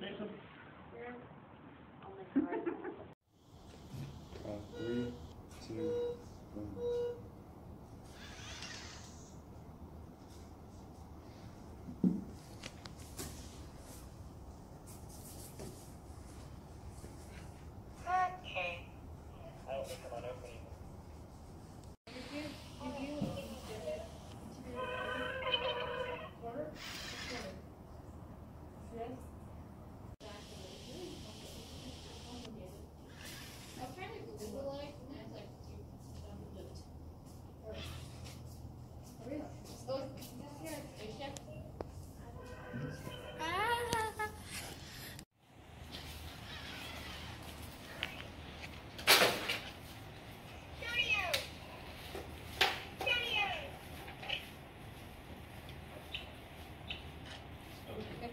Jason?